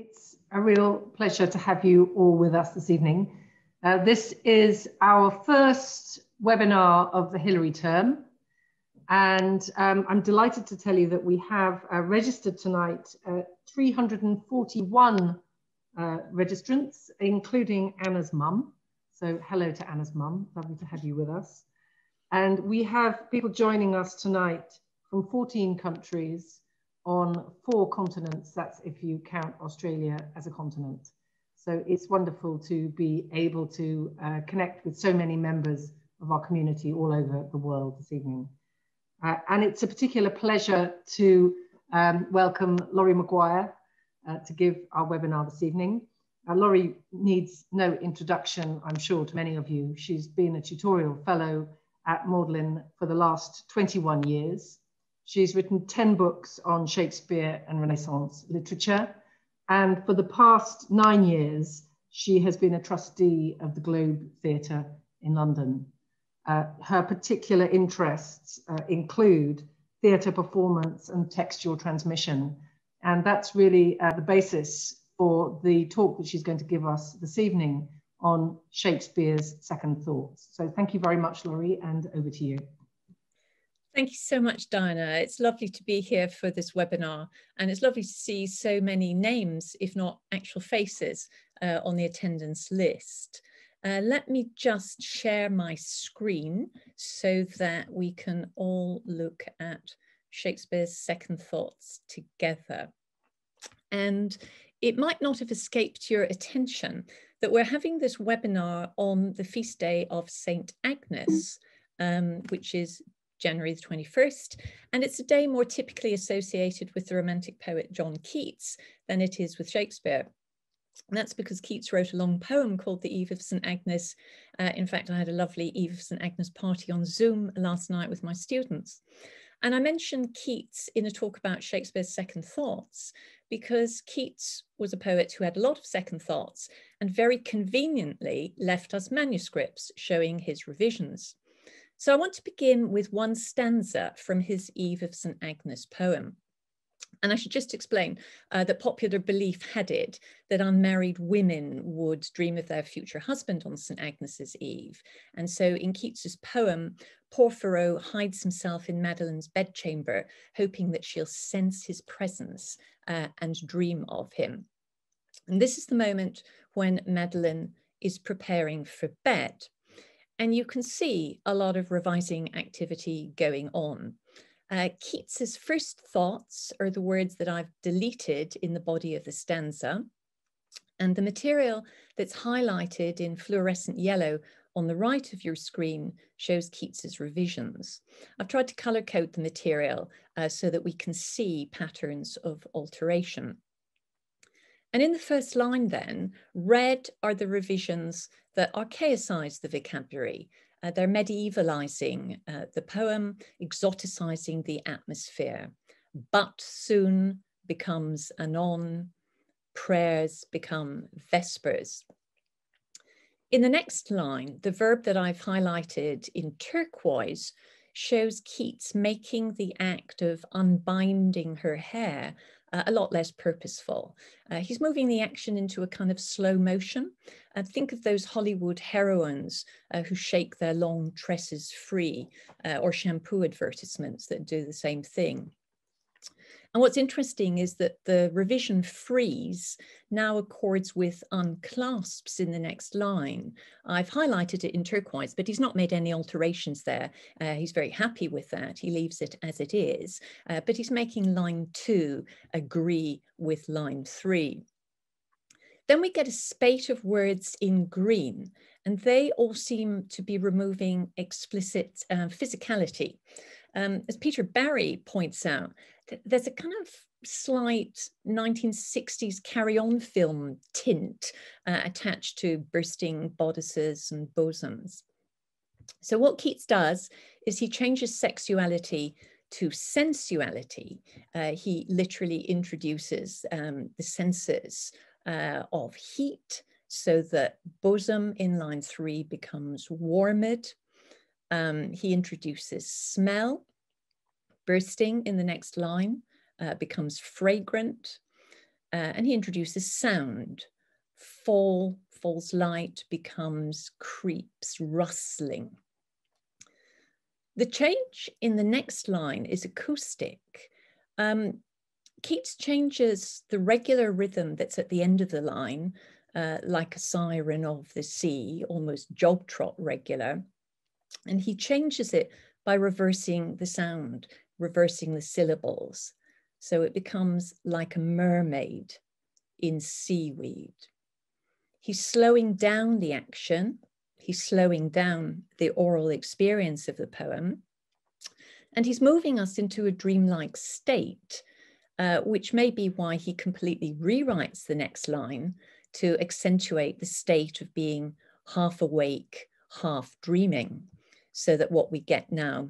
It's a real pleasure to have you all with us this evening. Uh, this is our first webinar of the Hilary term. And um, I'm delighted to tell you that we have uh, registered tonight uh, 341 uh, registrants, including Anna's mum. So hello to Anna's mum, lovely to have you with us. And we have people joining us tonight from 14 countries on four continents. That's if you count Australia as a continent. So it's wonderful to be able to uh, connect with so many members of our community all over the world this evening. Uh, and it's a particular pleasure to um, welcome Laurie Maguire uh, to give our webinar this evening. Uh, Laurie needs no introduction, I'm sure, to many of you. She's been a tutorial fellow at Magdalen for the last 21 years. She's written 10 books on Shakespeare and Renaissance literature. And for the past nine years, she has been a trustee of the Globe Theatre in London. Uh, her particular interests uh, include theatre performance and textual transmission. And that's really uh, the basis for the talk that she's going to give us this evening on Shakespeare's second thoughts. So thank you very much, Laurie, and over to you. Thank you so much, Dinah. It's lovely to be here for this webinar, and it's lovely to see so many names, if not actual faces, uh, on the attendance list. Uh, let me just share my screen so that we can all look at Shakespeare's second thoughts together. And it might not have escaped your attention that we're having this webinar on the feast day of Saint Agnes, um, which is January the 21st, and it's a day more typically associated with the Romantic poet John Keats than it is with Shakespeare. And that's because Keats wrote a long poem called The Eve of St. Agnes. Uh, in fact, I had a lovely Eve of St. Agnes party on Zoom last night with my students. And I mentioned Keats in a talk about Shakespeare's second thoughts because Keats was a poet who had a lot of second thoughts and very conveniently left us manuscripts showing his revisions. So I want to begin with one stanza from his Eve of St. Agnes poem. And I should just explain uh, that popular belief had it that unmarried women would dream of their future husband on St. Agnes's Eve. And so in Keats's poem, Porphyro hides himself in Madeline's bedchamber, hoping that she'll sense his presence uh, and dream of him. And this is the moment when Madeline is preparing for bed. And you can see a lot of revising activity going on. Uh, Keats's first thoughts are the words that I've deleted in the body of the stanza. And the material that's highlighted in fluorescent yellow on the right of your screen shows Keats's revisions. I've tried to color code the material uh, so that we can see patterns of alteration. And in the first line then, red are the revisions that archaicize the vocabulary. Uh, they're medievalizing uh, the poem, exoticizing the atmosphere. But soon becomes anon, prayers become vespers. In the next line, the verb that I've highlighted in turquoise shows Keats making the act of unbinding her hair uh, a lot less purposeful. Uh, he's moving the action into a kind of slow motion. And think of those Hollywood heroines uh, who shake their long tresses free uh, or shampoo advertisements that do the same thing. And what's interesting is that the revision freeze now accords with unclasps in the next line. I've highlighted it in turquoise, but he's not made any alterations there. Uh, he's very happy with that. He leaves it as it is, uh, but he's making line two agree with line three. Then we get a spate of words in green, and they all seem to be removing explicit uh, physicality. Um, as Peter Barry points out, there's a kind of slight 1960s carry-on film tint uh, attached to bursting bodices and bosoms. So what Keats does is he changes sexuality to sensuality. Uh, he literally introduces um, the senses uh, of heat so that bosom in line three becomes warmed. Um, he introduces smell, bursting in the next line uh, becomes fragrant. uh, and he introduces sound. Fall, falls light, becomes creeps, rustling. The change in the next line is acoustic. Um, Keats changes the regular rhythm that's at the end of the line, uh, like a siren of the sea, almost jog trot regular, and he changes it by reversing the sound, reversing the syllables. So it becomes like a mermaid in seaweed. He's slowing down the action, he's slowing down the oral experience of the poem, and he's moving us into a dreamlike state, uh, which may be why he completely rewrites the next line to accentuate the state of being half awake, half dreaming, so that what we get now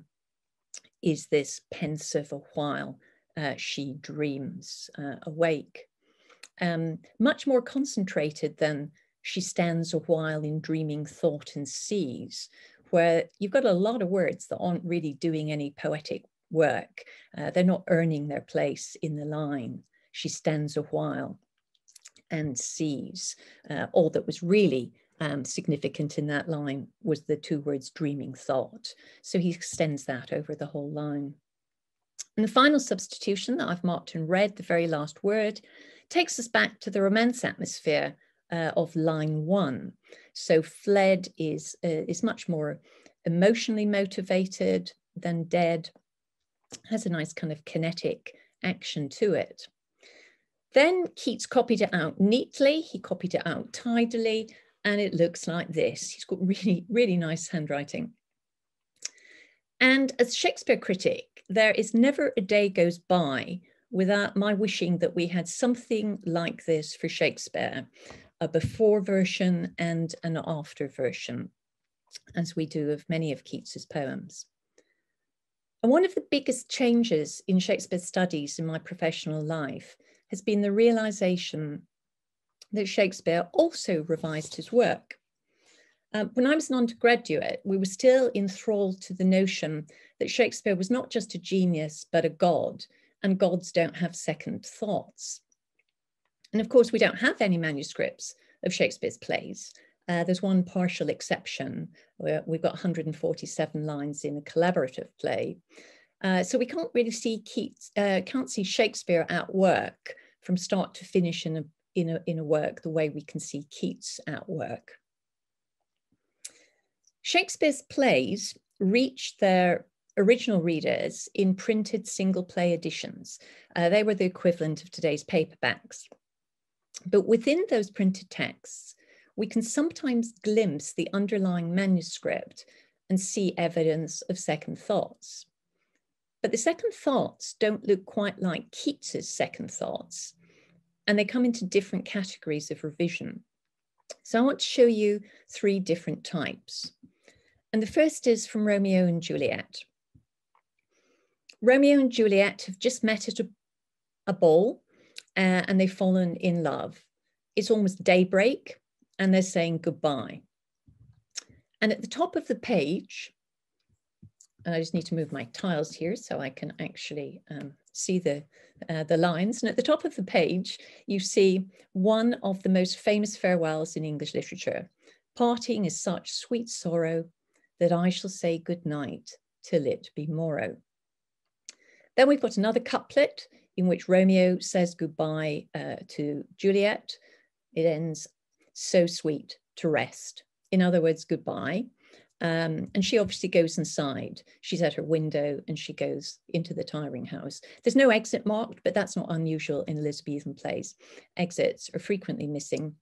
is this pensive a while uh, she dreams uh, awake. Um, much more concentrated than she stands a while in dreaming thought and sees, where you've got a lot of words that aren't really doing any poetic work. Uh, they're not earning their place in the line. She stands a while and sees. Uh, all that was really um, significant in that line was the two words dreaming thought. So he extends that over the whole line. And the final substitution that I've marked in red, the very last word, takes us back to the romance atmosphere uh, of line one. So fled is, uh, is much more emotionally motivated than dead, has a nice kind of kinetic action to it. Then Keats copied it out neatly, he copied it out tidily, and it looks like this. He's got really, really nice handwriting. And as Shakespeare critic, there is never a day goes by without my wishing that we had something like this for Shakespeare, a before version and an after version, as we do of many of Keats's poems. And one of the biggest changes in Shakespeare studies in my professional life has been the realization that Shakespeare also revised his work. Um, when I was an undergraduate, we were still enthralled to the notion that Shakespeare was not just a genius, but a god, and gods don't have second thoughts. And of course, we don't have any manuscripts of Shakespeare's plays. Uh, there's one partial exception where we've got 147 lines in a collaborative play. Uh, so we can't really see Keats, uh, can't see Shakespeare at work from start to finish in a, in a, in a work the way we can see Keats at work. Shakespeare's plays reached their original readers in printed single play editions. Uh, they were the equivalent of today's paperbacks. But within those printed texts, we can sometimes glimpse the underlying manuscript and see evidence of second thoughts. But the second thoughts don't look quite like Keats's second thoughts, and they come into different categories of revision. So I want to show you three different types. And the first is from Romeo and Juliet. Romeo and Juliet have just met at a, a ball uh, and they've fallen in love. It's almost daybreak and they're saying goodbye. And at the top of the page, and I just need to move my tiles here so I can actually um, see the, uh, the lines. And at the top of the page, you see one of the most famous farewells in English literature. Parting is such sweet sorrow that I shall say good night till it be morrow. Then we've got another couplet in which Romeo says goodbye uh, to Juliet. It ends, so sweet to rest. In other words, goodbye. Um, and she obviously goes inside. She's at her window and she goes into the tiring house. There's no exit marked, but that's not unusual in Elizabethan plays. Exits are frequently missing.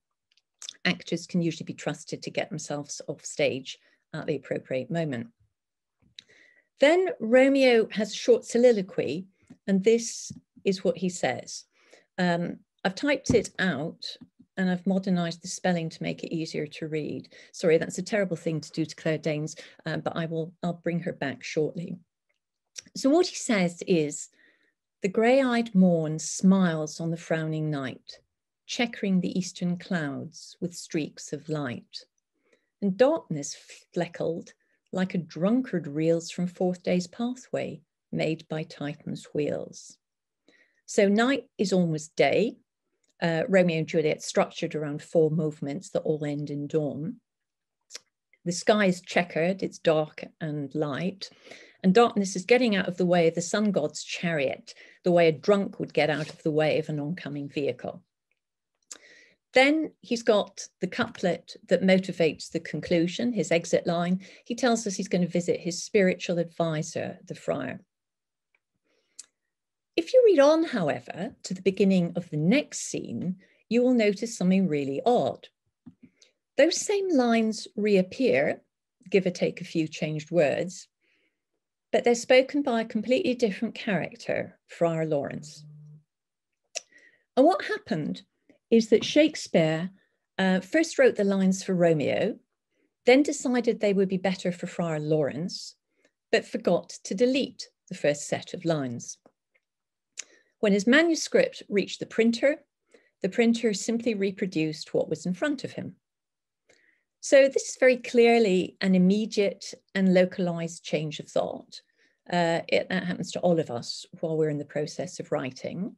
Actors can usually be trusted to get themselves off stage at the appropriate moment. Then Romeo has a short soliloquy, and this is what he says. Um, I've typed it out and I've modernized the spelling to make it easier to read. Sorry, that's a terrible thing to do to Claire Danes, uh, but I will, I'll bring her back shortly. So what he says is, the grey-eyed morn smiles on the frowning night, checkering the eastern clouds with streaks of light. And darkness fleckled like a drunkard reels from forth day's pathway made by Titan's wheels. So night is almost day, uh, Romeo and Juliet structured around four movements that all end in dawn. The sky is checkered, it's dark and light, and darkness is getting out of the way of the sun god's chariot, the way a drunk would get out of the way of an oncoming vehicle. Then he's got the couplet that motivates the conclusion, his exit line. He tells us he's going to visit his spiritual advisor, the friar. If you read on, however, to the beginning of the next scene, you will notice something really odd. Those same lines reappear, give or take a few changed words, but they're spoken by a completely different character, Friar Lawrence. And what happened is that Shakespeare uh, first wrote the lines for Romeo, then decided they would be better for Friar Lawrence, but forgot to delete the first set of lines. When his manuscript reached the printer, the printer simply reproduced what was in front of him. So this is very clearly an immediate and localized change of thought. Uh, it, that happens to all of us while we're in the process of writing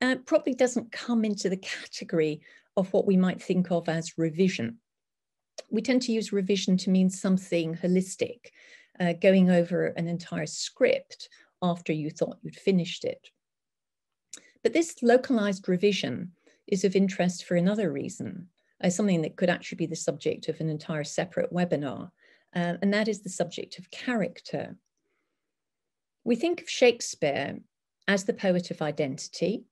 uh, probably doesn't come into the category of what we might think of as revision. We tend to use revision to mean something holistic, uh, going over an entire script after you thought you'd finished it. But this localized revision is of interest for another reason, uh, something that could actually be the subject of an entire separate webinar, uh, and that is the subject of character. We think of Shakespeare as the poet of identity,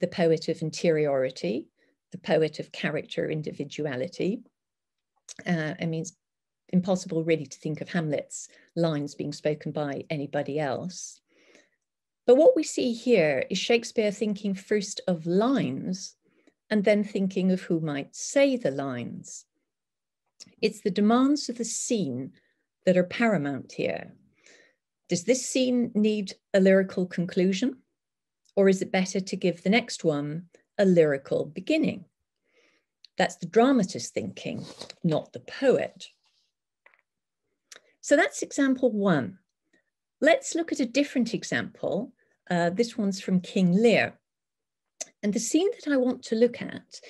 the poet of interiority, the poet of character individuality. Uh, I mean, it's impossible really to think of Hamlet's lines being spoken by anybody else. But what we see here is Shakespeare thinking first of lines and then thinking of who might say the lines. It's the demands of the scene that are paramount here. Does this scene need a lyrical conclusion? Or is it better to give the next one a lyrical beginning? That's the dramatist thinking, not the poet. So that's example one. Let's look at a different example. Uh, this one's from King Lear. And the scene that I want to look at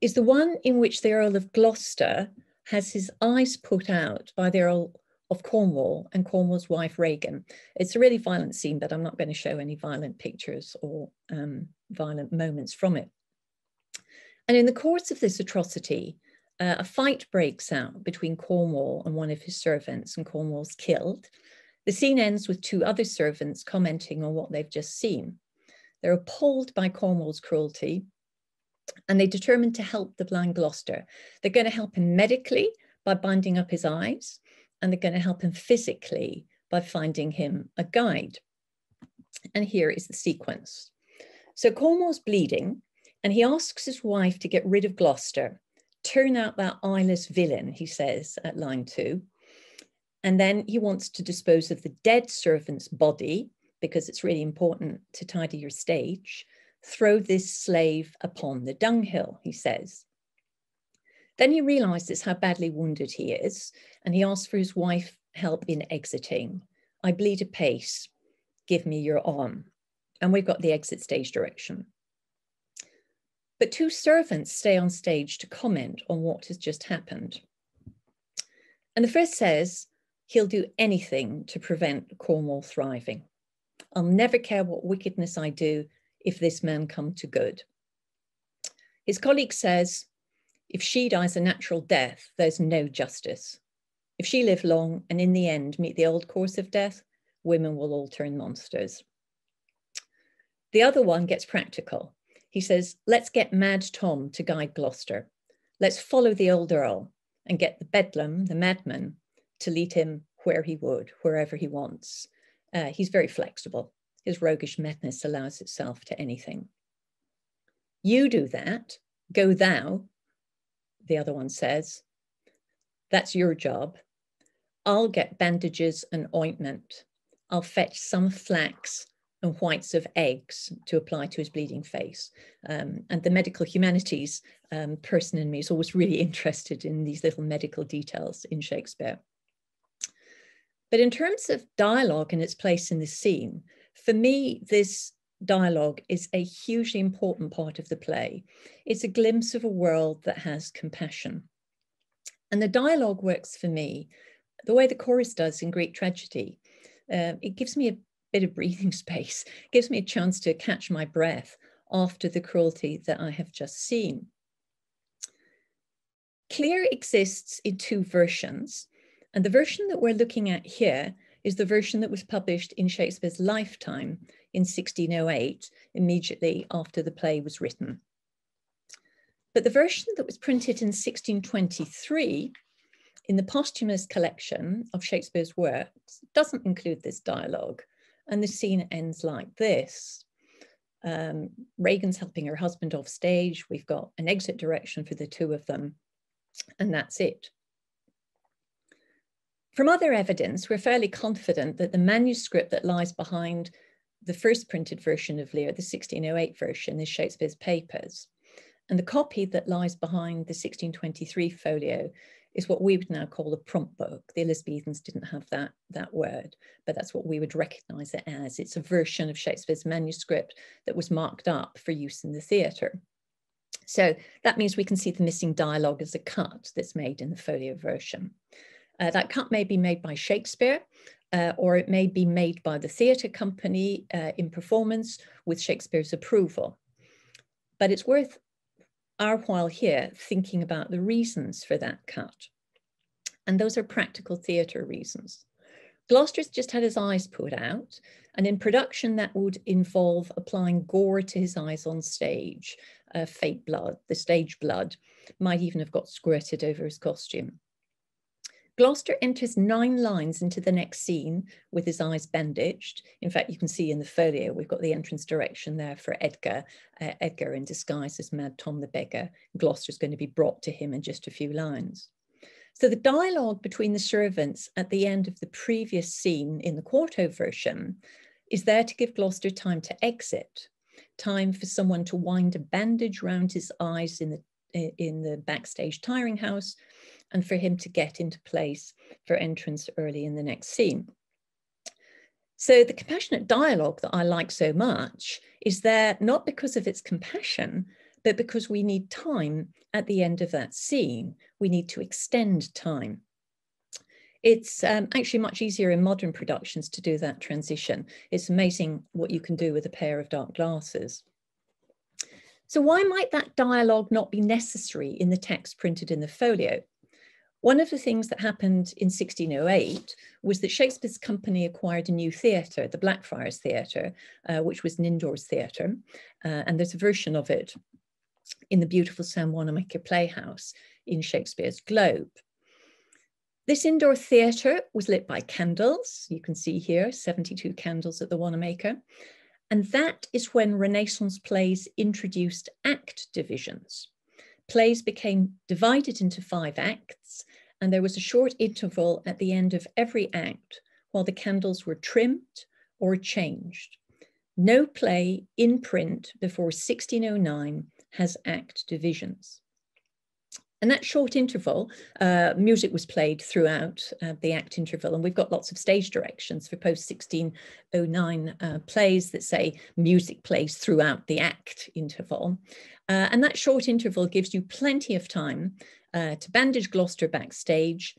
is the one in which the Earl of Gloucester has his eyes put out by the Earl of Cornwall and Cornwall's wife Regan. It's a really violent scene, but I'm not going to show any violent pictures or um, violent moments from it. And in the course of this atrocity, uh, a fight breaks out between Cornwall and one of his servants, and Cornwall's killed. The scene ends with two other servants commenting on what they've just seen. They're appalled by Cornwall's cruelty and they determine to help the blind Gloucester. They're going to help him medically by binding up his eyes and they're going to help him physically by finding him a guide. And here is the sequence. So Cornwall's bleeding, and he asks his wife to get rid of Gloucester, turn out that eyeless villain, he says at line two. And then he wants to dispose of the dead servant's body, because it's really important to tidy your stage. Throw this slave upon the dunghill, he says. Then he realizes how badly wounded he is, and he asks for his wife help in exiting. I bleed apace. Give me your arm. And we've got the exit stage direction. But two servants stay on stage to comment on what has just happened. And the first says he'll do anything to prevent Cornwall thriving. I'll never care what wickedness I do if this man come to good. His colleague says, if she dies a natural death, there's no justice. If she live long and in the end meet the old course of death, women will all turn monsters. The other one gets practical. He says, let's get Mad Tom to guide Gloucester. Let's follow the old Earl and get the Bedlam, the madman, to lead him where he would, wherever he wants. Uh, he's very flexible. His roguish madness allows itself to anything. You do that, go thou, the other one says. That's your job. I'll get bandages and ointment. I'll fetch some flax and whites of eggs to apply to his bleeding face. Um, and the medical humanities um, person in me is always really interested in these little medical details in Shakespeare. But in terms of dialogue and its place in the scene, for me, this dialogue is a hugely important part of the play. It's a glimpse of a world that has compassion. And the dialogue works for me the way the chorus does in Greek tragedy. Uh, it gives me a bit of breathing space, gives me a chance to catch my breath after the cruelty that I have just seen. Lear exists in two versions, and the version that we're looking at here is the version that was published in Shakespeare's lifetime in 1608, immediately after the play was written. But the version that was printed in 1623 in the posthumous collection of Shakespeare's works doesn't include this dialogue. And the scene ends like this. Um, Regan's helping her husband off stage. We've got an exit direction for the two of them, and that's it. From other evidence, we're fairly confident that the manuscript that lies behind the first printed version of Lear, the 1608 version, is Shakespeare's papers. And the copy that lies behind the 1623 folio is what we would now call a prompt book. The Elizabethans didn't have that, that word, but that's what we would recognize it as. It's a version of Shakespeare's manuscript that was marked up for use in the theatre. So that means we can see the missing dialogue as a cut that's made in the folio version. Uh, that cut may be made by Shakespeare, uh, or it may be made by the theatre company uh, in performance with Shakespeare's approval. But it's worth our while here thinking about the reasons for that cut. And those are practical theatre reasons. Gloucester's just had his eyes put out, and in production that would involve applying gore to his eyes on stage. Uh, fake blood, the stage blood, might even have got squirted over his costume. Gloucester enters nine lines into the next scene with his eyes bandaged. In fact, you can see in the folio, we've got the entrance direction there for Edgar. Uh, Edgar in disguise as Mad Tom the Beggar. Gloucester's going to be brought to him in just a few lines. So the dialogue between the servants at the end of the previous scene in the quarto version is there to give Gloucester time to exit, time for someone to wind a bandage round his eyes in the in the backstage tiring house and for him to get into place for entrance early in the next scene. So the compassionate dialogue that I like so much is there not because of its compassion, but because we need time at the end of that scene. We need to extend time. It's um, actually much easier in modern productions to do that transition. It's amazing what you can do with a pair of dark glasses. So why might that dialogue not be necessary in the text printed in the folio? One of the things that happened in 1608 was that Shakespeare's company acquired a new theatre, the Blackfriars Theatre, uh, which was an indoors theatre. Uh, and there's a version of it in the beautiful Sam Wanamaker Playhouse in Shakespeare's Globe. This indoor theatre was lit by candles. You can see here 72 candles at the Wanamaker. And that is when Renaissance plays introduced act divisions. Plays became divided into five acts, and there was a short interval at the end of every act while the candles were trimmed or changed. No play in print before 1609 has act divisions. And that short interval, uh, music was played throughout uh, the act interval, and we've got lots of stage directions for post 1609 uh, plays that say music plays throughout the act interval. Uh, and that short interval gives you plenty of time uh, to bandage Gloucester backstage.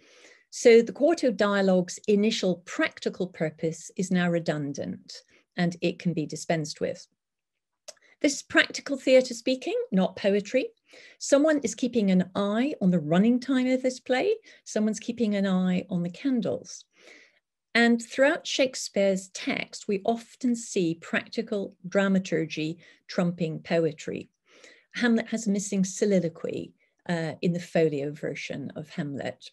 So the quarto dialogue's initial practical purpose is now redundant and it can be dispensed with. This is practical theatre speaking, not poetry. Someone is keeping an eye on the running time of this play. Someone's keeping an eye on the candles. And throughout Shakespeare's text, we often see practical dramaturgy trumping poetry. Hamlet has a missing soliloquy uh, in the folio version of Hamlet.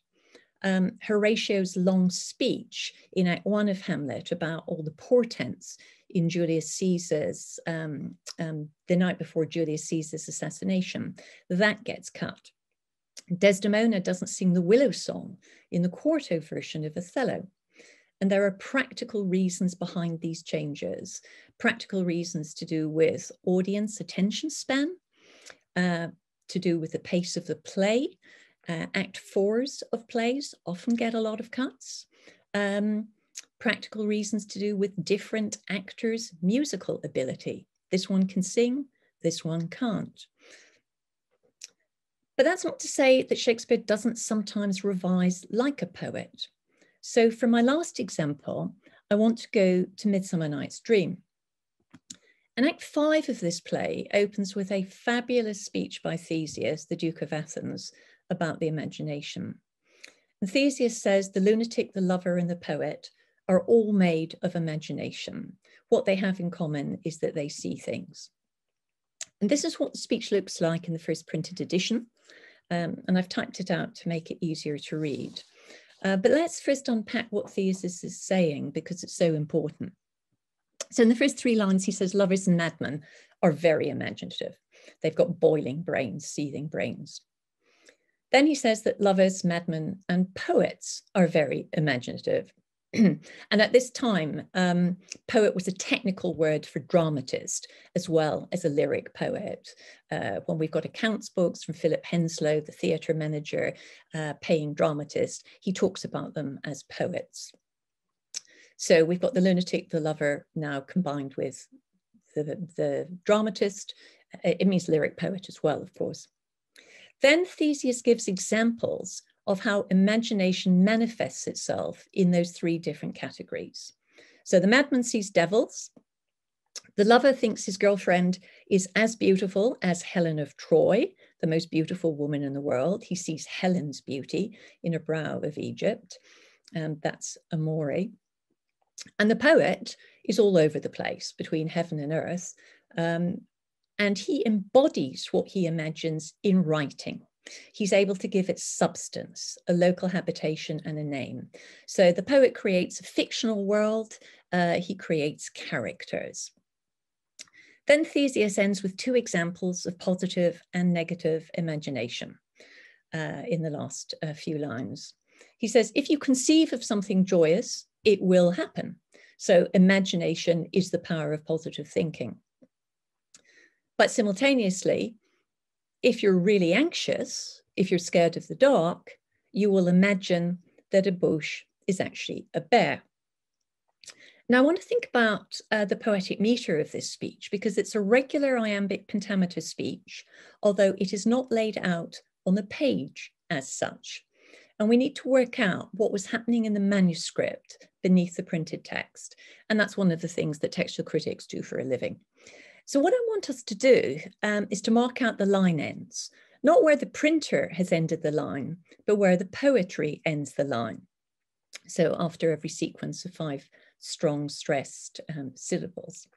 Um, Horatio's long speech in Act One of Hamlet about all the portents in Julius Caesar's, um, um, the night before Julius Caesar's assassination, that gets cut. Desdemona doesn't sing the willow song in the quarto version of Othello. And there are practical reasons behind these changes, practical reasons to do with audience attention span, uh, to do with the pace of the play. Uh, act fours of plays often get a lot of cuts. Um, practical reasons to do with different actors' musical ability. This one can sing, this one can't. But that's not to say that Shakespeare doesn't sometimes revise like a poet. So for my last example, I want to go to Midsummer Night's Dream. And Act Five of this play opens with a fabulous speech by Theseus, the Duke of Athens, about the imagination. And Theseus says the lunatic, the lover, and the poet are all made of imagination. What they have in common is that they see things. And this is what the speech looks like in the first printed edition. Um, and I've typed it out to make it easier to read. Uh, but let's first unpack what Theseus is saying because it's so important. So in the first three lines, he says, lovers and madmen are very imaginative. They've got boiling brains, seething brains. Then he says that lovers, madmen, and poets are very imaginative. and at this time, um, poet was a technical word for dramatist as well as a lyric poet. Uh, when we've got accounts books from Philip Henslowe, the theatre manager, uh, paying dramatist, he talks about them as poets. So we've got the lunatic, the lover now combined with the, the dramatist. It means lyric poet as well, of course. Then Theseus gives examples of how imagination manifests itself in those three different categories. So the madman sees devils. The lover thinks his girlfriend is as beautiful as Helen of Troy, the most beautiful woman in the world. He sees Helen's beauty in a brow of Egypt. and that's Amore. And the poet is all over the place between heaven and earth. Um, and he embodies what he imagines in writing. He's able to give it substance, a local habitation, and a name. So the poet creates a fictional world, uh, he creates characters. Then Theseus ends with two examples of positive and negative imagination uh, in the last uh, few lines. He says, if you conceive of something joyous, it will happen. So imagination is the power of positive thinking. But simultaneously, if you're really anxious, if you're scared of the dark, you will imagine that a bush is actually a bear. Now, I want to think about uh, the poetic meter of this speech because it's a regular iambic pentameter speech, although it is not laid out on the page as such. And we need to work out what was happening in the manuscript beneath the printed text. And that's one of the things that textual critics do for a living. So what I want us to do um, is to mark out the line ends, not where the printer has ended the line, but where the poetry ends the line. So after every sequence of five strong stressed um, syllables.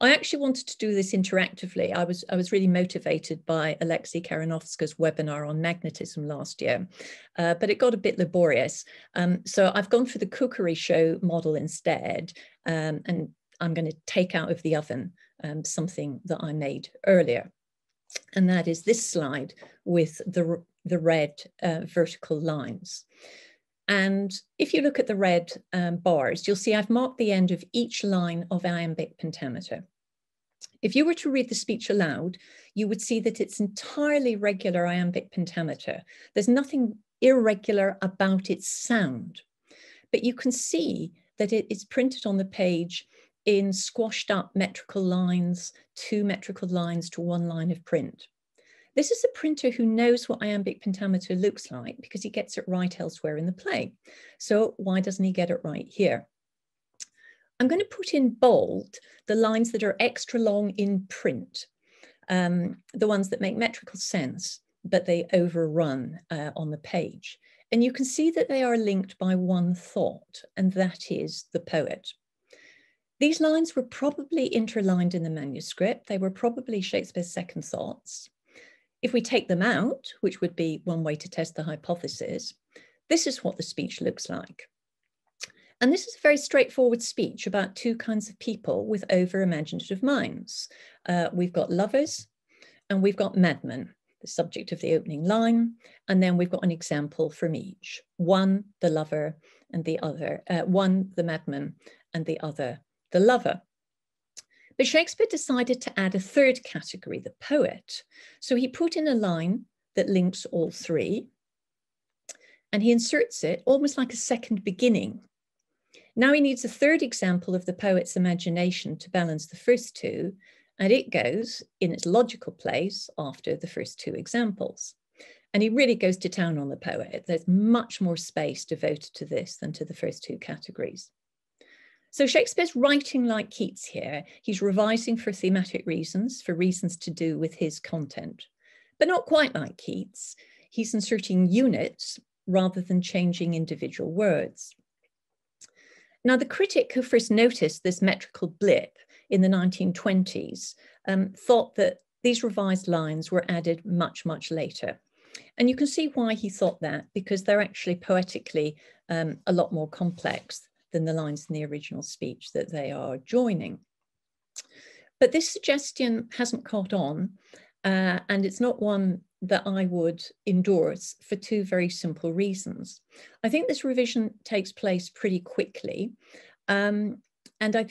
I actually wanted to do this interactively. I was I was really motivated by Alexei Karanovska's webinar on magnetism last year, uh, but it got a bit laborious. Um, so I've gone for the cookery show model instead, um, and I'm going to take out of the oven um, something that I made earlier. And that is this slide with the, the red uh, vertical lines. And if you look at the red um, bars, you'll see I've marked the end of each line of iambic pentameter. If you were to read the speech aloud, you would see that it's entirely regular iambic pentameter. There's nothing irregular about its sound, but you can see that it is printed on the page in squashed up metrical lines, two metrical lines to one line of print. This is a printer who knows what iambic pentameter looks like because he gets it right elsewhere in the play. So why doesn't he get it right here? I'm going to put in bold the lines that are extra long in print, um, the ones that make metrical sense, but they overrun uh, on the page. And you can see that they are linked by one thought, and that is the poet. These lines were probably interlined in the manuscript. They were probably Shakespeare's second thoughts. If we take them out, which would be one way to test the hypothesis, this is what the speech looks like. And this is a very straightforward speech about two kinds of people with over imaginative minds. Uh, we've got lovers and we've got madmen, the subject of the opening line. And then we've got an example from each one, the lover, and the other, uh, one, the madman, and the other, the lover. But Shakespeare decided to add a third category, the poet. So he put in a line that links all three, and he inserts it almost like a second beginning. Now he needs a third example of the poet's imagination to balance the first two, and it goes in its logical place after the first two examples. And he really goes to town on the poet. There's much more space devoted to this than to the first two categories. So Shakespeare's writing like Keats here. He's revising for thematic reasons, for reasons to do with his content, but not quite like Keats. He's inserting units rather than changing individual words. Now, the critic who first noticed this metrical blip in the 1920s um, thought that these revised lines were added much, much later. And you can see why he thought that, because they're actually poetically um, a lot more complex than the lines in the original speech that they are joining. But this suggestion hasn't caught on, uh, and it's not one that I would endorse for two very simple reasons. I think this revision takes place pretty quickly. Um, and I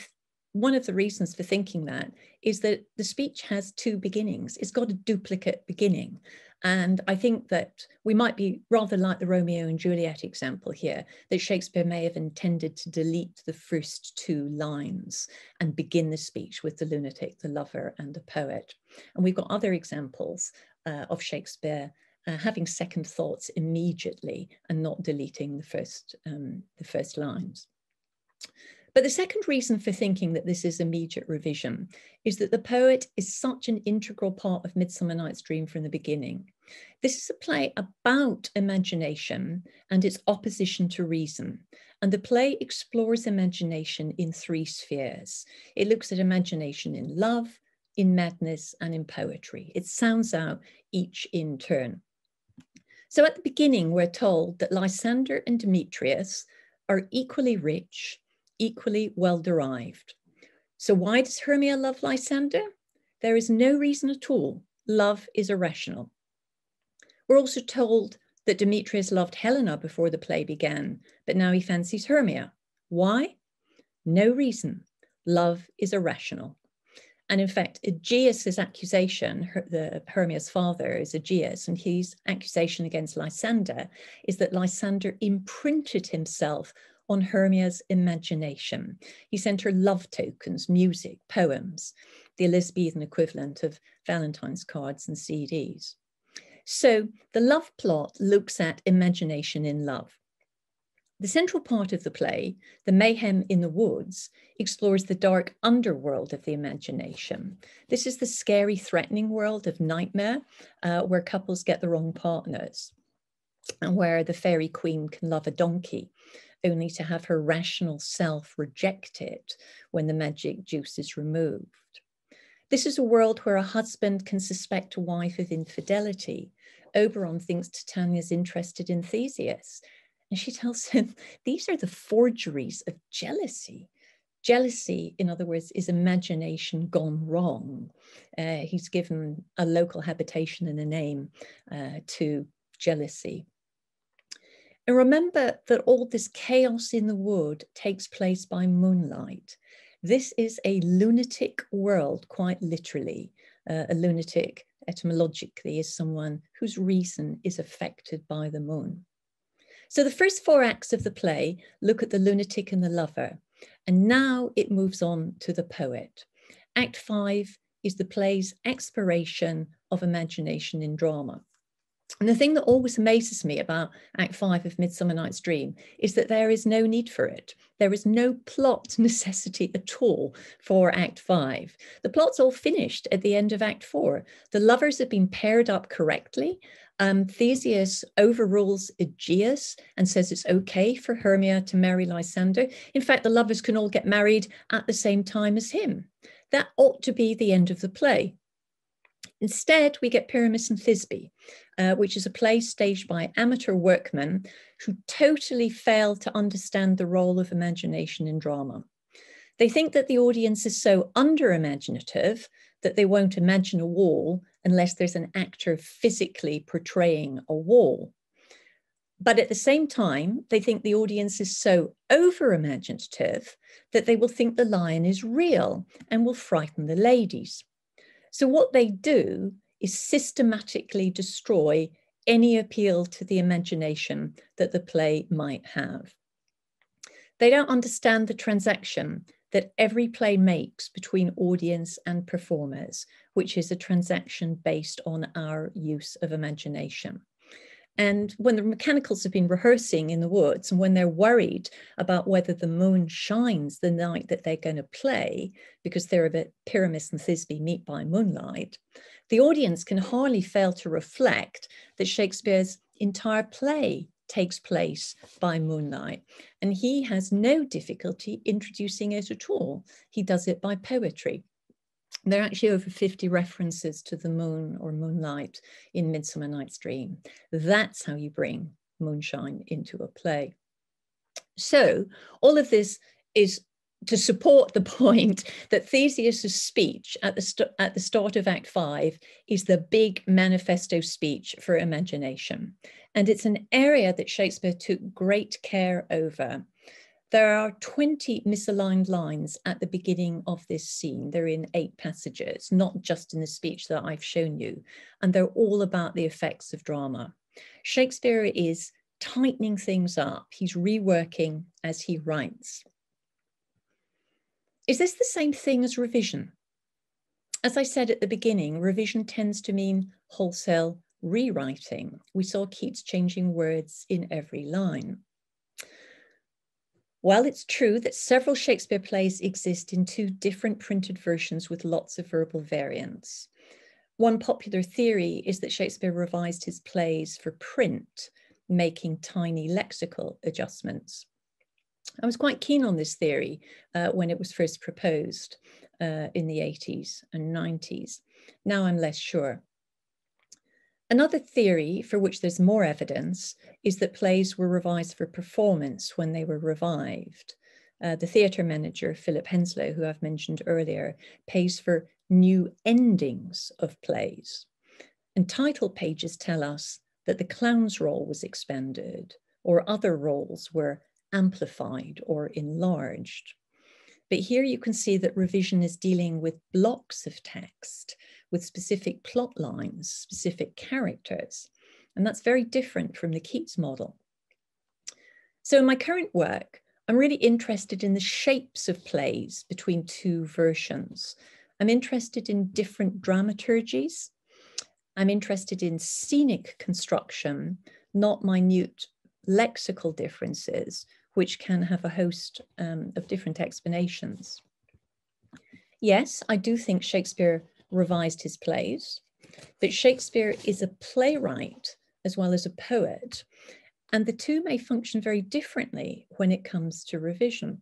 one of the reasons for thinking that is that the speech has two beginnings. It's got a duplicate beginning. And I think that we might be rather like the Romeo and Juliet example here, that Shakespeare may have intended to delete the first two lines and begin the speech with the lunatic, the lover, and the poet. And we've got other examples uh, of Shakespeare uh, having second thoughts immediately and not deleting the first, um, the first lines. But the second reason for thinking that this is immediate revision is that the poet is such an integral part of Midsummer Night's Dream from the beginning. This is a play about imagination and its opposition to reason. And the play explores imagination in three spheres. It looks at imagination in love, in madness, and in poetry. It sounds out each in turn. So at the beginning, we're told that Lysander and Demetrius are equally rich equally well derived. So why does Hermia love Lysander? There is no reason at all. Love is irrational. We're also told that Demetrius loved Helena before the play began, but now he fancies Hermia. Why? No reason. Love is irrational. And in fact, Egeus's accusation, the Hermia's father is Egeus, and his accusation against Lysander is that Lysander imprinted himself on Hermia's imagination. He sent her love tokens, music, poems, the Elizabethan equivalent of Valentine's cards and CDs. So the love plot looks at imagination in love. The central part of the play, The Mayhem in the Woods, explores the dark underworld of the imagination. This is the scary, threatening world of nightmare, uh, where couples get the wrong partners and where the fairy queen can love a donkey only to have her rational self reject it when the magic juice is removed. This is a world where a husband can suspect a wife of infidelity. Oberon thinks Titania's interested in Theseus, and she tells him these are the forgeries of jealousy. Jealousy, in other words, is imagination gone wrong. Uh, he's given a local habitation and a name uh, to jealousy. And remember that all this chaos in the wood takes place by moonlight. This is a lunatic world, quite literally. Uh, a lunatic, etymologically, is someone whose reason is affected by the moon. So the first four acts of the play look at the lunatic and the lover, and now it moves on to the poet. Act five is the play's exploration of imagination in drama. And the thing that always amazes me about Act Five of Midsummer Night's Dream is that there is no need for it. There is no plot necessity at all for Act Five. The plot's all finished at the end of Act Four. The lovers have been paired up correctly. Um, Theseus overrules Egeus and says it's okay for Hermia to marry Lysander. In fact, the lovers can all get married at the same time as him. That ought to be the end of the play. Instead, we get Pyramus and Thisbe, uh, which is a play staged by amateur workmen who totally fail to understand the role of imagination in drama. They think that the audience is so under imaginative that they won't imagine a wall unless there's an actor physically portraying a wall. But at the same time, they think the audience is so over imaginative that they will think the lion is real and will frighten the ladies. So, what they do is systematically destroy any appeal to the imagination that the play might have. They don't understand the transaction that every play makes between audience and performers, which is a transaction based on our use of imagination. And when the mechanicals have been rehearsing in the woods and when they're worried about whether the moon shines the night that they're going to play, because they're a bit Pyramus and Thisbe meet by moonlight, the audience can hardly fail to reflect that Shakespeare's entire play takes place by moonlight. And he has no difficulty introducing it at all. He does it by poetry. There are actually over 50 references to the moon or moonlight in Midsummer Night's Dream. That's how you bring moonshine into a play. So all of this is to support the point that Theseus' speech at the, at the start of Act 5 is the big manifesto speech for imagination. And it's an area that Shakespeare took great care over. There are 20 misaligned lines at the beginning of this scene. They're in eight passages, not just in the speech that I've shown you. And they're all about the effects of drama. Shakespeare is tightening things up. He's reworking as he writes. Is this the same thing as revision? As I said at the beginning, revision tends to mean wholesale rewriting. We saw Keats changing words in every line. While it's true that several Shakespeare plays exist in two different printed versions with lots of verbal variants, one popular theory is that Shakespeare revised his plays for print, making tiny lexical adjustments. I was quite keen on this theory uh, when it was first proposed uh, in the 80s and 90s. Now I'm less sure. Another theory for which there's more evidence is that plays were revised for performance when they were revived. Uh, the theatre manager, Philip Henslowe, who I've mentioned earlier, pays for new endings of plays. And title pages tell us that the clown's role was expanded or other roles were amplified or enlarged. But here you can see that revision is dealing with blocks of text, with specific plot lines, specific characters. And that's very different from the Keats model. So in my current work, I'm really interested in the shapes of plays between two versions. I'm interested in different dramaturgies. I'm interested in scenic construction, not minute lexical differences, which can have a host um, of different explanations. Yes, I do think Shakespeare revised his plays, but Shakespeare is a playwright as well as a poet, and the two may function very differently when it comes to revision.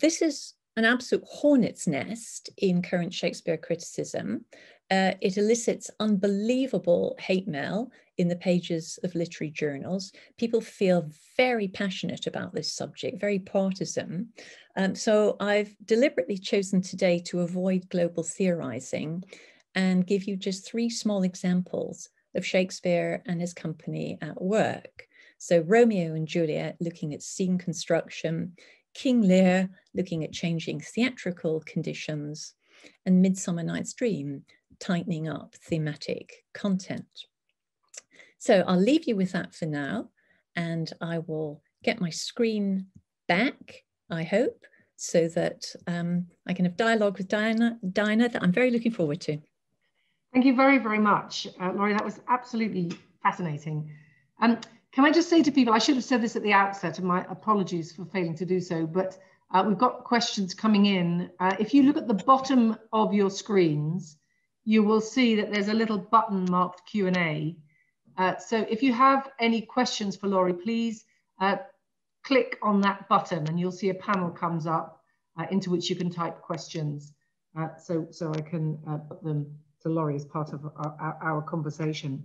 This is an absolute hornet's nest in current Shakespeare criticism. Uh, it elicits unbelievable hate mail in the pages of literary journals. People feel very passionate about this subject, very partisan. Um, so I've deliberately chosen today to avoid global theorizing and give you just three small examples of Shakespeare and his company at work. So Romeo and Juliet looking at scene construction, King Lear looking at changing theatrical conditions, and Midsummer Night's Dream tightening up thematic content. So I'll leave you with that for now, and I will get my screen back, I hope, so that um, I can have dialogue with Dinah, Dinah that I'm very looking forward to. Thank you very, very much, uh, Laurie. That was absolutely fascinating. Um, can I just say to people, I should have said this at the outset, and my apologies for failing to do so, but uh, we've got questions coming in. Uh, if you look at the bottom of your screens, you will see that there's a little button marked Q&A. Uh, so if you have any questions for Laurie, please uh, click on that button and you'll see a panel comes up uh, into which you can type questions. Uh, so, so I can put them to Laurie as part of our, our conversation.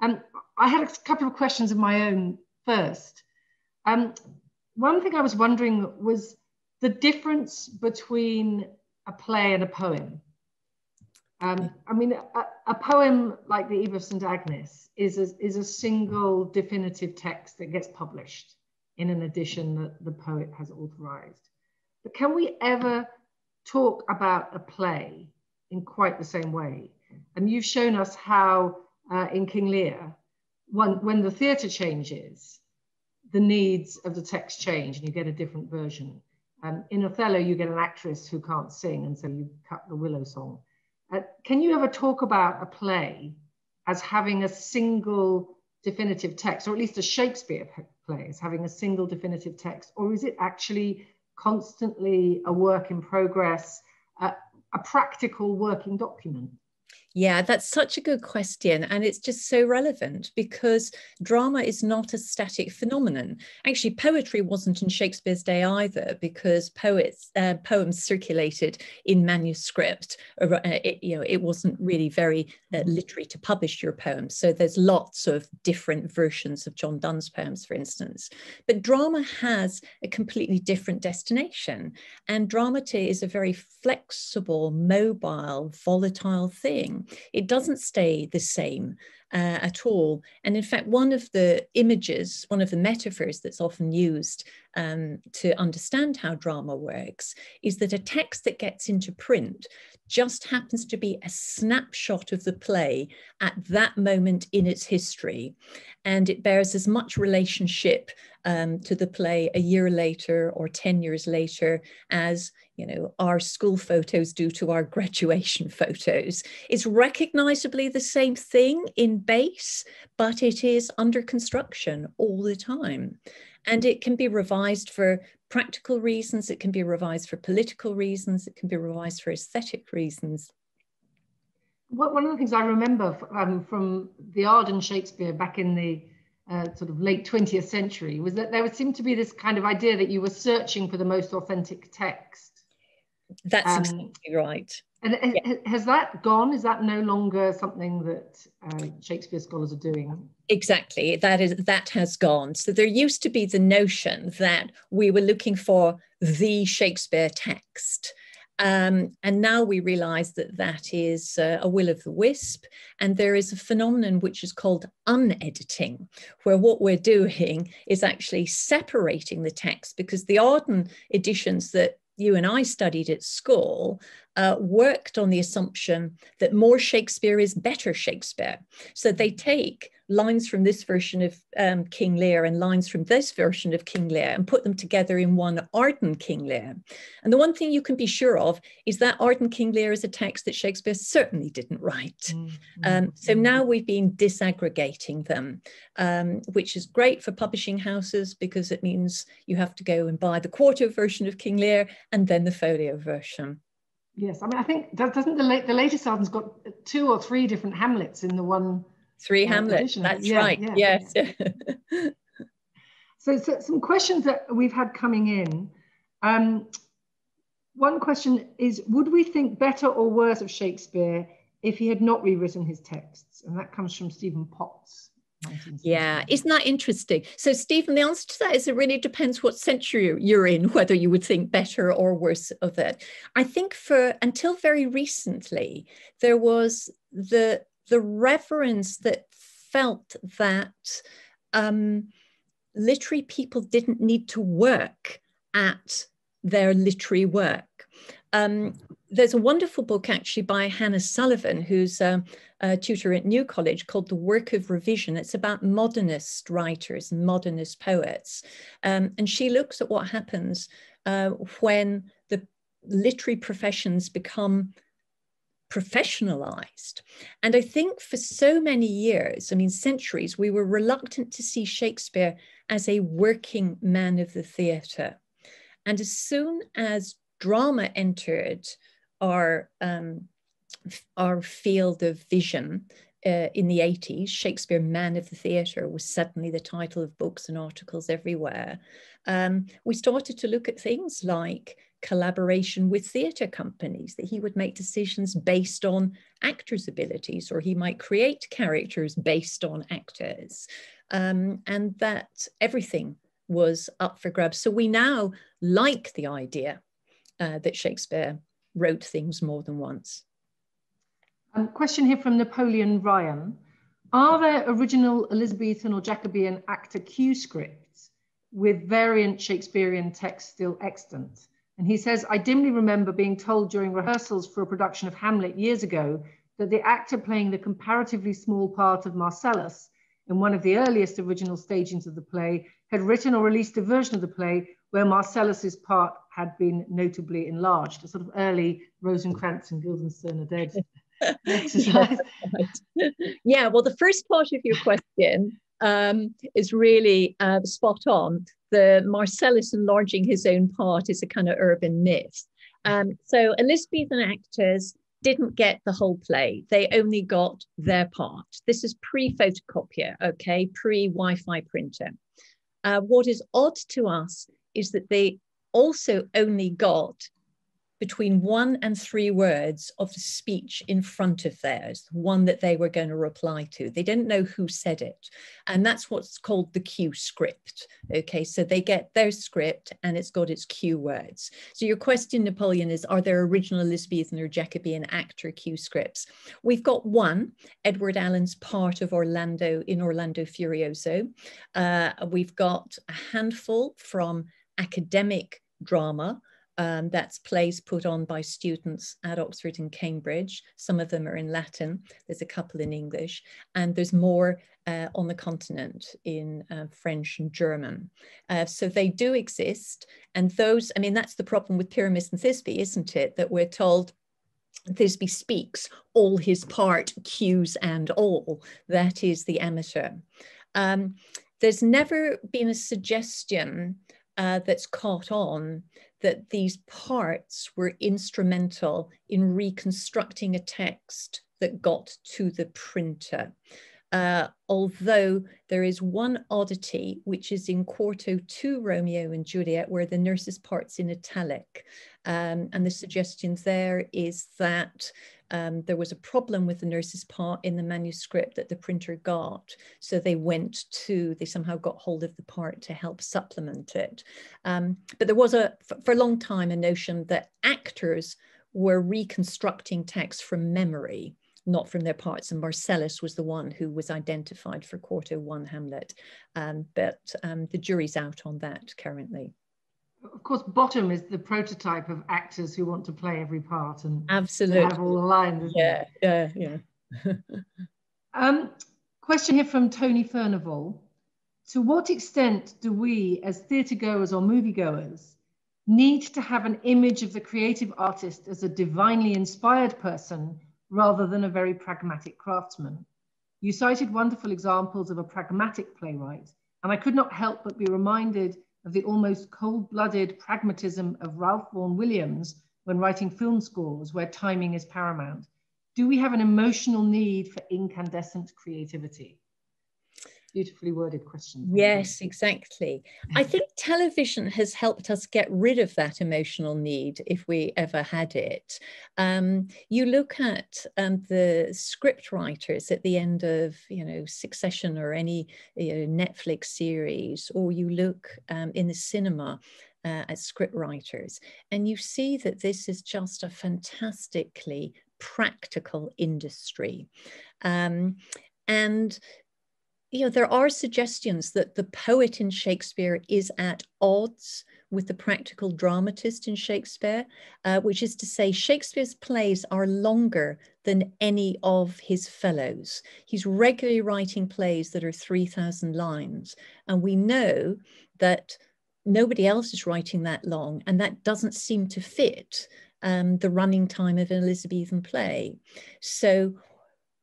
Um, I had a couple of questions of my own first. Um, one thing I was wondering was the difference between a play and a poem. Um, I mean, a, a, poem like the Eve of St. Agnes is a, is a single definitive text that gets published in an edition that the poet has authorized. But can we ever talk about a play in quite the same way? And you've shown us how uh, in King Lear, when, when the theatre changes, the needs of the text change and you get a different version. Um, in Othello, you get an actress who can't sing, and so you cut the Willow song. Uh, can you ever talk about a play as having a single definitive text, or at least a Shakespeare play as having a single definitive text, or is it actually constantly a work in progress, uh, a practical working document? Yeah, that's such a good question. And it's just so relevant because drama is not a static phenomenon. Actually, poetry wasn't in Shakespeare's day either because poets, uh, poems circulated in manuscript. Uh, it, you know, it wasn't really very uh, literary to publish your poems. So there's lots of different versions of John Donne's poems, for instance. But drama has a completely different destination. And dramata is a very flexible, mobile, volatile thing. It doesn't stay the same uh, at all. And in fact, one of the images, one of the metaphors that's often used um, to understand how drama works is that a text that gets into print just happens to be a snapshot of the play at that moment in its history. And it bears as much relationship um, to the play a year later or 10 years later as you know our school photos do to our graduation photos. It's recognizably the same thing in base but it is under construction all the time. And it can be revised for practical reasons it can be revised for political reasons it can be revised for aesthetic reasons. One of the things I remember um, from the Arden Shakespeare back in the uh, sort of late 20th century was that there would seem to be this kind of idea that you were searching for the most authentic text. That's um, exactly right. And yeah. has that gone? Is that no longer something that uh, Shakespeare scholars are doing? Exactly. That is that has gone. So there used to be the notion that we were looking for the Shakespeare text. Um, and now we realize that that is uh, a will of the wisp. And there is a phenomenon which is called unediting, where what we're doing is actually separating the text because the Arden editions that you and I studied at school uh, worked on the assumption that more Shakespeare is better Shakespeare. So they take lines from this version of um, King Lear and lines from this version of King Lear and put them together in one Arden King Lear. And the one thing you can be sure of is that Arden King Lear is a text that Shakespeare certainly didn't write. Mm-hmm. Um, so now we've been disaggregating them, um, which is great for publishing houses because it means you have to go and buy the quarto version of King Lear and then the folio version. Yes, I mean, I think that doesn't the, late, the latest Arden's got two or three different Hamlets in the one Three Hamlets. That's yeah, right. Yeah, yes. Yeah. so, so, some questions that we've had coming in. Um, one question is Would we think better or worse of Shakespeare if he had not rewritten his texts? And that comes from Stephen Potts. Yeah, isn't that interesting? So, Stephen, the answer to that is it really depends what century you're in, whether you would think better or worse of it. I think for until very recently, there was the the reverence that felt that um, literary people didn't need to work at their literary work. Um, there's a wonderful book actually by Hannah Sullivan, who's a, a, tutor at New College, called The Work of Revision. It's about modernist writers and modernist poets. Um, and she looks at what happens uh, when the literary professions become professionalized. And I think for so many years, I mean, centuries, we were reluctant to see Shakespeare as a working man of the theatre. And as soon as drama entered our, um, our field of vision, uh, in the 80s, Shakespeare Man of the Theatre was suddenly the title of books and articles everywhere. Um, we started to look at things like collaboration with theatre companies, that he would make decisions based on actors' abilities, or he might create characters based on actors, um, and that everything was up for grabs. So we now like the idea uh, that Shakespeare wrote things more than once. Um, question here from Napoleon Ryan. Are there original Elizabethan or Jacobean actor Q scripts with variant Shakespearean text still extant? And he says, I dimly remember being told during rehearsals for a production of Hamlet years ago that the actor playing the comparatively small part of Marcellus in one of the earliest original stagings of the play had written or released a version of the play where Marcellus's part had been notably enlarged, a sort of early Rosencrantz and Guildenstern are dead exercise. yeah, well, the first part of your question um, is really uh, spot on. The Marcellus enlarging his own part is a kind of urban myth. Um, so Elizabethan actors didn't get the whole play. They only got their part. This is pre-photocopier, okay, pre-Wi-Fi printer. Uh, what is odd to us is that they also only got between one and three words of the speech in front of theirs, one that they were going to reply to. They didn't know who said it. And that's what's called the cue script. Okay, so they get their script and it's got its cue words. So your question, Napoleon, is are there original Elizabethan or Jacobean actor cue scripts? We've got one, Edward Alleyn's part of Orlando in Orlando Furioso. Uh, we've got a handful from academic drama, um, that's plays put on by students at Oxford and Cambridge. Some of them are in Latin, there's a couple in English, and there's more uh, on the continent in uh, French and German. Uh, so they do exist. And those, I mean, that's the problem with Pyramus and Thisbe, isn't it? That we're told Thisbe speaks all his part, cues and all. That is the amateur. Um, there's never been a suggestion uh, that's caught on that these parts were instrumental in reconstructing a text that got to the printer. Uh, although there is one oddity, which is in Quarto 2 Romeo and Juliet, where the nurse's part's in italic. Um, and the suggestion there is that um, there was a problem with the nurse's part in the manuscript that the printer got. So they went to, they somehow got hold of the part to help supplement it. Um, but there was a, for a long time, a notion that actors were reconstructing text from memory not from their parts. And Marcellus was the one who was identified for Quarto 1 Hamlet. Um, but um, the jury's out on that currently. Of course, Bottom is the prototype of actors who want to play every part and absolutely have all the lines. Yeah, yeah, yeah. um, question here from Tony Furnival. To what extent do we, as theatre goers or movie goers, need to have an image of the creative artist as a divinely inspired person rather than a very pragmatic craftsman. You cited wonderful examples of a pragmatic playwright, and I could not help but be reminded of the almost cold-blooded pragmatism of Ralph Vaughan Williams when writing film scores where timing is paramount. Do we have an emotional need for incandescent creativity? Beautifully worded question. Yes, exactly. I think television has helped us get rid of that emotional need if we ever had it. Um, you look at um, the script writers at the end of, you know, Succession or any you know, Netflix series, or you look um, in the cinema uh, at script writers, and you see that this is just a fantastically practical industry. Um, and you know, there are suggestions that the poet in Shakespeare is at odds with the practical dramatist in Shakespeare, uh, which is to say, Shakespeare's plays are longer than any of his fellows. He's regularly writing plays that are 3,000 lines. And we know that nobody else is writing that long, and that doesn't seem to fit um, the running time of an Elizabethan play. So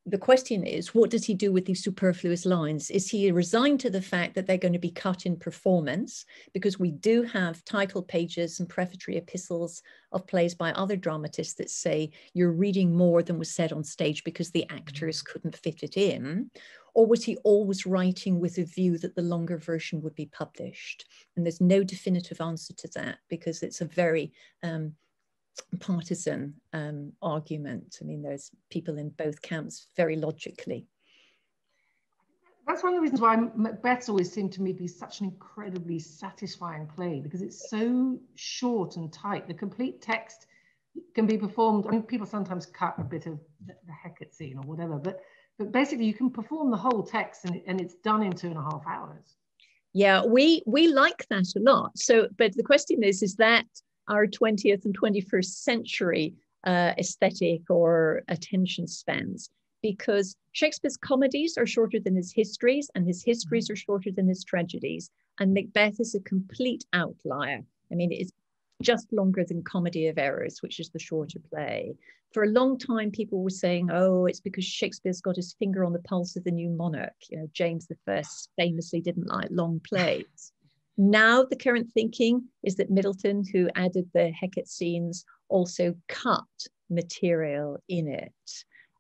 the question is, what does he do with these superfluous lines? Is he resigned to the fact that they're going to be cut in performance? Because we do have title pages and prefatory epistles of plays by other dramatists that say you're reading more than was said on stage because the actors couldn't fit it in. Or was he always writing with a view that the longer version would be published? And there's no definitive answer to that because it's a very um, partisan um, argument. I mean, there's people in both camps very logically. That's one of the reasons why Macbeth's always seemed to me to be such an incredibly satisfying play because it's so short and tight. The complete text can be performed. I mean, people sometimes cut a bit of the, the Hecate scene or whatever, but but basically you can perform the whole text and, and it's done in two and a half hours. Yeah, we we like that a lot. So, but the question is, is that our 20th and 21st century uh, aesthetic or attention spans. because Shakespeare's comedies are shorter than his histories, and his histories are shorter than his tragedies. And Macbeth is a complete outlier. I mean, it's just longer than Comedy of Errors, which is the shorter play. For a long time, people were saying, oh, it's because Shakespeare's got his finger on the pulse of the new monarch. You know, James I famously didn't like long plays. Now, the current thinking is that Middleton, who added the Hecate scenes, also cut material in it.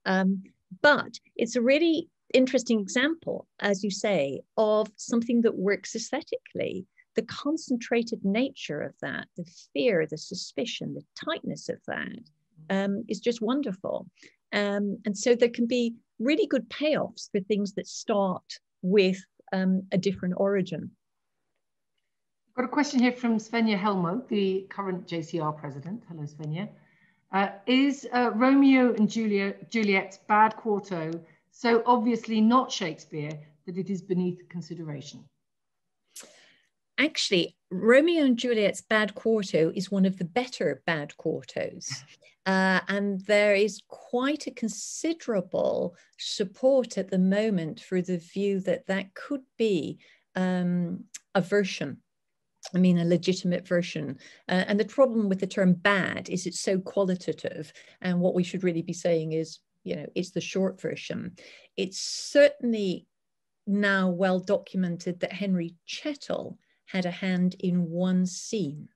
Um, but it's a really interesting example, as you say, of something that works aesthetically. The concentrated nature of that, the fear, the suspicion, the tightness of that um, is just wonderful. Um, and so there can be really good payoffs for things that start with um, a different origin. Got a question here from Svenja Helmo, the current JCR president. Hello, Svenja. Uh, is uh, Romeo and Julia, Juliet's bad quarto so obviously not Shakespeare that it is beneath consideration? Actually, Romeo and Juliet's bad quarto is one of the better bad quartos. Uh, and there is quite a considerable support at the moment for the view that that could be um, a version I mean, a legitimate version. Uh, and the problem with the term bad is it's so qualitative. And what we should really be saying is, you know, it's the short version. It's certainly now well documented that Henry Chettle had a hand in one scene.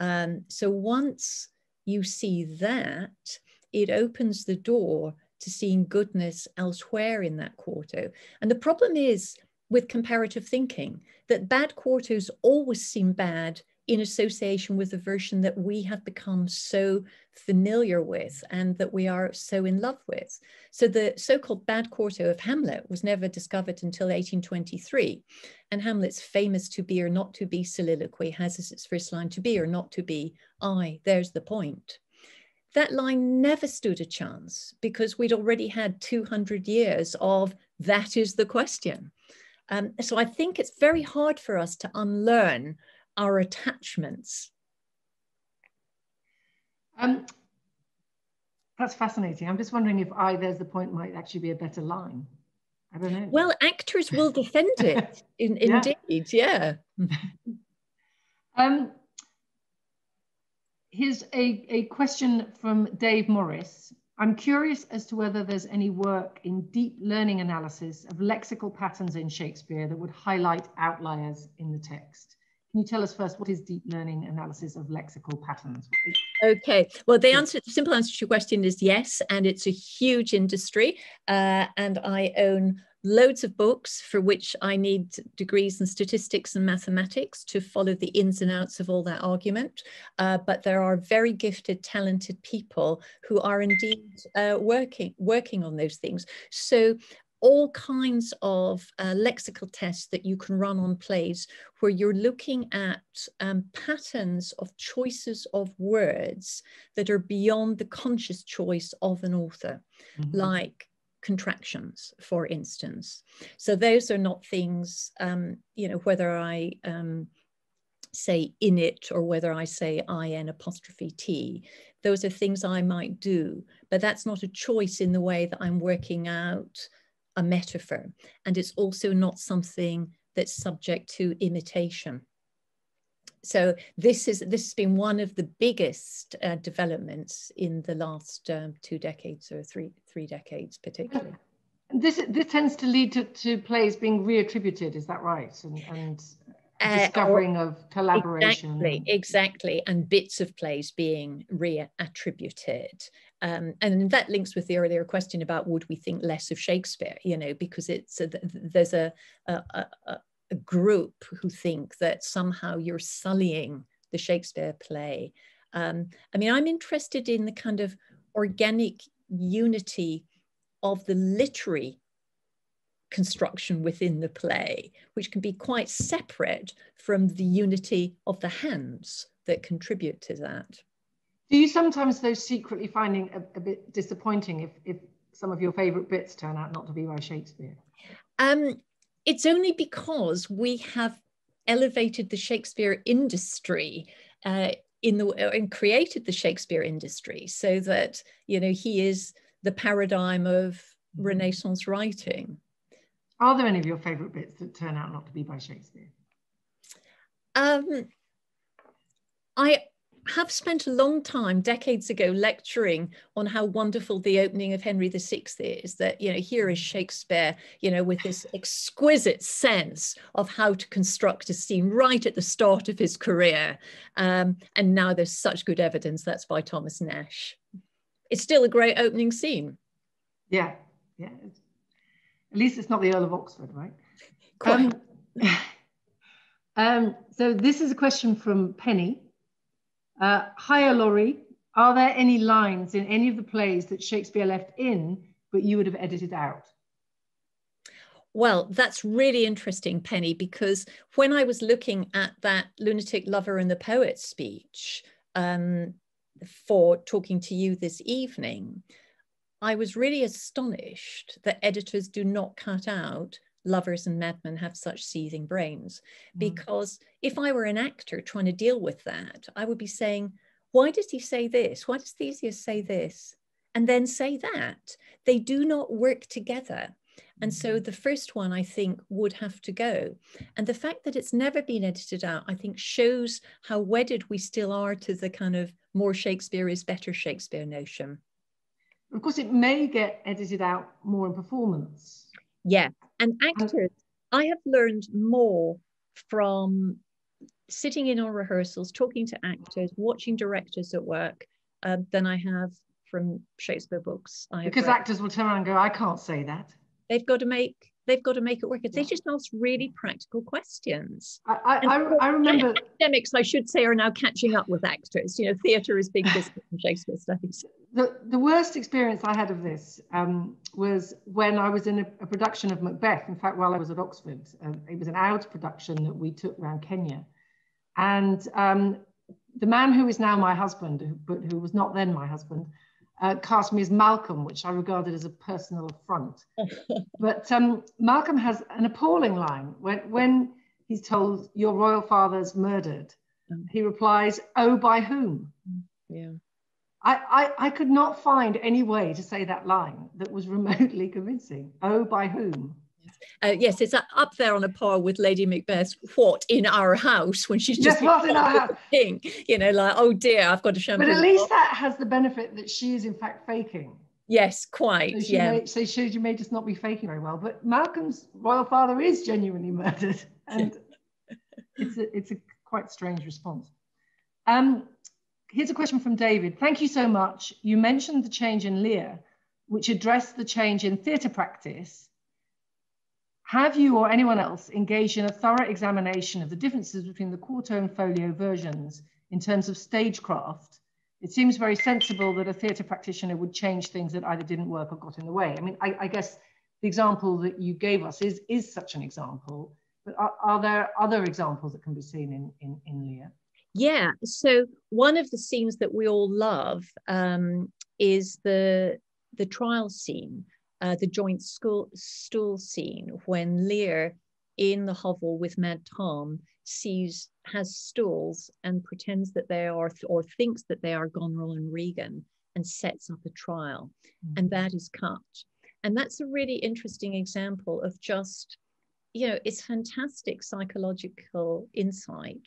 Um, so once you see that, it opens the door to seeing goodness elsewhere in that quarto. And the problem is with comparative thinking that bad quartos always seem bad in association with the version that we have become so familiar with and that we are so in love with. So the so-called bad quarto of Hamlet was never discovered until 1823. And Hamlet's famous to be or not to be soliloquy has as its first line, to be or not to be, I, there's the point. That line never stood a chance because we'd already had 200 years of that is the question. Um, so I think it's very hard for us to unlearn our attachments. Um, that's fascinating. I'm just wondering if I, there's the point, might actually be a better line. I don't know. Well, actors will defend it, in, yeah. indeed, yeah. um, here's a, a question from Dave Morris. I'm curious as to whether there's any work in deep learning analysis of lexical patterns in Shakespeare that would highlight outliers in the text. Can you tell us first what is deep learning analysis of lexical patterns? Okay, well, the answer, the simple answer to your question is yes, and it's a huge industry, uh, and I own loads of books for which I need degrees in statistics and mathematics to follow the ins and outs of all that argument. Uh, but there are very gifted, talented people who are indeed uh, working, working on those things. So all kinds of uh, lexical tests that you can run on plays where you're looking at um, patterns of choices of words that are beyond the conscious choice of an author, mm -hmm. like contractions, for instance. So those are not things, um, you know, whether I um, say in it or whether I say in apostrophe T, those are things I might do, but that's not a choice in the way that I'm working out a metaphor. And it's also not something that's subject to imitation so this is this has been one of the biggest uh, developments in the last um, two decades or three three decades particularly. This this tends to lead to, to plays being reattributed, is that right? And, and uh, discovering uh, or, of collaboration. Exactly, exactly, and bits of plays being reattributed. Um, and that links with the earlier question about would we think less of Shakespeare, you know, because it's a, there's a, a, a, a group who think that somehow you're sullying the Shakespeare play. Um, I mean, I'm interested in the kind of organic unity of the literary construction within the play, which can be quite separate from the unity of the hands that contribute to that. Do you sometimes, though, secretly finding a, a bit disappointing if, if some of your favourite bits turn out not to be by Shakespeare? Um, it's only because we have elevated the Shakespeare industry uh, in the and created the Shakespeare industry so that you know he is the paradigm of Renaissance writing. Are there any of your favourite bits that turn out not to be by Shakespeare? Um, I have spent a long time, decades ago, lecturing on how wonderful the opening of Henry VI is. That, you know, here is Shakespeare, you know, with this exquisite sense of how to construct a scene right at the start of his career. Um, and now there's such good evidence that's by Thomas Nashe. It's still a great opening scene. Yeah, yeah. At least it's not the Earl of Oxford, right? Um, um, so this is a question from Penny. Uh, Hi, Laurie. Are there any lines in any of the plays that Shakespeare left in, but you would have edited out? Well, that's really interesting, Penny, because when I was looking at that lunatic lover and the poet speech um, for talking to you this evening, I was really astonished that editors do not cut out lovers and madmen have such seething brains. Mm. Because if I were an actor trying to deal with that, I would be saying, why does he say this? Why does Theseus say this? And then say that. They do not work together. And so mm. the first one, I think, would have to go. And the fact that it's never been edited out, I think, shows how wedded we still are to the kind of more Shakespeare is better Shakespeare notion. Of course, it may get edited out more in performance. Yeah, and actors, I have learned more from sitting in on rehearsals, talking to actors, watching directors at work uh, than I have from Shakespeare books. because actors will turn around and go, I can't say that. They've got to make they've got to make it work. They just ask really practical questions. I, I, I remember academics, I should say, are now catching up with actors. You know, theatre is big business in Shakespeare studies. The, the worst experience I had of this um, was when I was in a, a, production of Macbeth. In fact, while I was at Oxford, um, it was an out production that we took around Kenya. And um, the man who is now my husband, but who was not then my husband, uh, cast me as Malcolm, which I regarded as a personal affront. but um, Malcolm has an appalling line when, when he's told, Your royal father's murdered. Mm. He replies, Oh, by whom? Yeah. I, I, I could not find any way to say that line that was remotely convincing. Oh, by whom? Uh, yes, it's up there on a par with Lady Macbeth's "What in our house" when she's just yes, what in our house? King. You know, like oh dear, I've got to show. But at least that has the benefit that she is in fact faking. Yes, quite. So yeah. May, so she, she may just not be faking very well, but Malcolm's royal father is genuinely murdered, and it's a it's a quite strange response. Um, here's a question from David. Thank you so much. You mentioned the change in Lear, which addressed the change in theatre practice have you or anyone else engaged in a thorough examination of the differences between the quarto and folio versions in terms of stagecraft? It seems very sensible that a theatre practitioner would change things that either didn't work or got in the way. I mean, I, I guess the example that you gave us is, is such an example, but are, are there other examples that can be seen in, in, in Lear? Yeah, so one of the scenes that we all love um, is the, the trial scene uh, the joint school, stool scene when Lear in the hovel with Mad Tom sees has stools and pretends that they are or thinks that they are Goneril and Regan and sets up a trial. Mm-hmm. and that is cut. And that's a really interesting example of just you know it's fantastic psychological insight